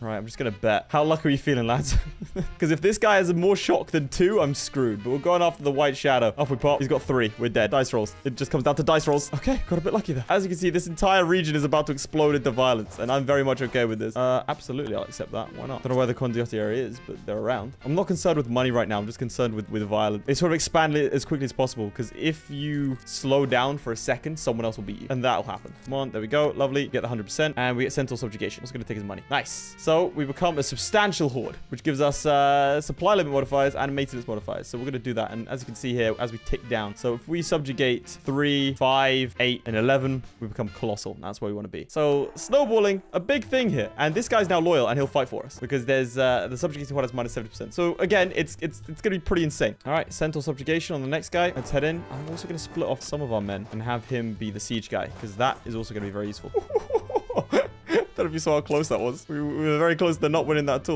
Right, I'm just going to bet. How lucky are you feeling, lads? Because if this guy has more shock than two, I'm screwed. But we're going after the white shadow. Off we pop. He's got three. We're dead. Dice rolls. It just comes down to dice rolls. Okay, got a bit lucky there. As you can see, this entire region is about to explode into violence. And I'm very much okay with this. Uh, absolutely, I'll accept that. Why not? Don't know where the Condiotti area is, but they're around. I'm not concerned with money right now. I'm just concerned with, with violence. They sort of expand as quickly as possible. Because if you slow down for a second, someone else will beat you. And that'll happen. Come on, there we go. Lovely. Get the 100%. And we get Centaur Subjugation. What's going to take his money? Nice. So we become a substantial horde, which gives us uh, supply limit modifiers and maintenance modifiers. So we're going to do that. And as you can see here, as we tick down. So if we subjugate 3, 5, 8, and 11, we become colossal. That's where we want to be. So snowballing, a big thing here. And this guy's now loyal and he'll fight for us because there's uh, the subjugating horde has minus 70%. So again, it's it's it's going to be pretty insane. All right, Centaur subjugation on the next guy. Let's head in. I'm also going to split off some of our men and have him be the siege guy because that is also going to be very useful. Don't know if you saw how close that was. We, we were very close to not winning that at all.